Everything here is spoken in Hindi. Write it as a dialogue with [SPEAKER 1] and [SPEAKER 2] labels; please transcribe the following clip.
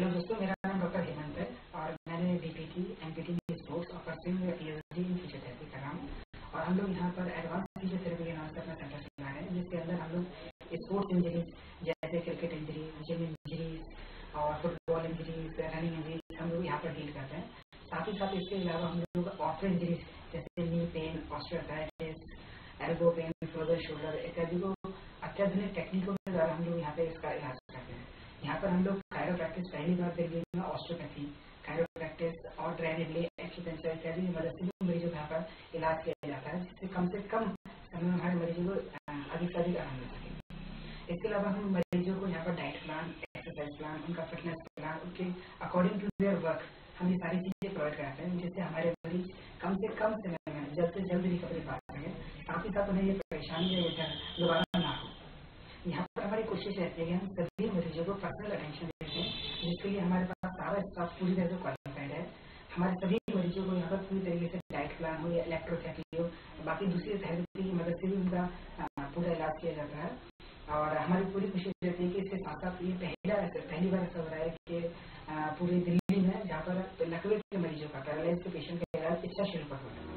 [SPEAKER 1] हेलो दोस्तों, मेरा नाम डॉक्टर हेमंत है और मैंने बीपीटी एमपीटी स्पोर्ट्स और पश्चिम में पीएचडी इन फिजियोथेरेपी कर रहा हूँ। और हम लोग यहाँ पर एडवांस फिजियोथेरेपी के नाम से अपना सेंटर चला है, जिसके अंदर हम लोग स्पोर्ट्स इंजरीज जैसे क्रिकेट इंजरी जिम इंजरीज और फुटबॉल इंजरीज रनिंग इंजरीज हम लोग यहाँ पर डील करते हैं। साथ ही साथ इसके अलावा हम लोग ऑर्थो इंजरीज जैसे knee pain osteoarthritis elbow pain frozen shoulder इत्यादि को अत्याधुनिक टेक्निकों के द्वारा हम लोग यहाँ पे इसका इलाज करते हैं। यहाँ पर हम लोग प्रैक्टिस पहली बार दिल्ली में ऑस्ट्रोपैथी कायरो प्रैक्टिस और ड्रेनेबले एक्यूपेंचर इत्यादि मदद से भी मरीजों का पर इलाज किया जाता है, जिससे कम से कम समय में हमारे मरीजों को अधिक से अधिक आराम मिल सके। इसके अलावा हम मरीजों को यहाँ पर डाइट प्लान एक्सरसाइज प्लान उनका फिटनेस प्लान उनके अकॉर्डिंग टू देयर वर्क हम ये सारी चीज़ें प्रोवाइड कराते हैं, जिससे हमारे मरीज़ कम से कम समय में, जल्द से जल्द रिकवरी पा सके, साथ ही साथ उन्हें ये परेशानी या दोबारा ना हो। यहाँ पर हमारी कोशिश रहती है कि हम सभी मरीजों को पर्सनल अटेंशन जिसके लिए हमारे पास सारा स्टाफ पूरी तरह से क्वालिफाइड है। हमारे सभी मरीजों को यहाँ पर पूरी तरीके से डाइट प्लान हो या इलेक्ट्रोथेरेपी हो, बाकी दूसरी थेरेपी की मदद से भी उनका पूरा इलाज किया जाता है। और हमारी पूरी कोशिश रहती है कि इसके साथ साथ ये पहला, पहली बार ऐसा हो रहा है कि पूरी दिल्ली में जहाँ पर लकवे के मरीजों का पैरालाइज के पेशेंट का इलाज इच्छा शुल्क पर हो रहा है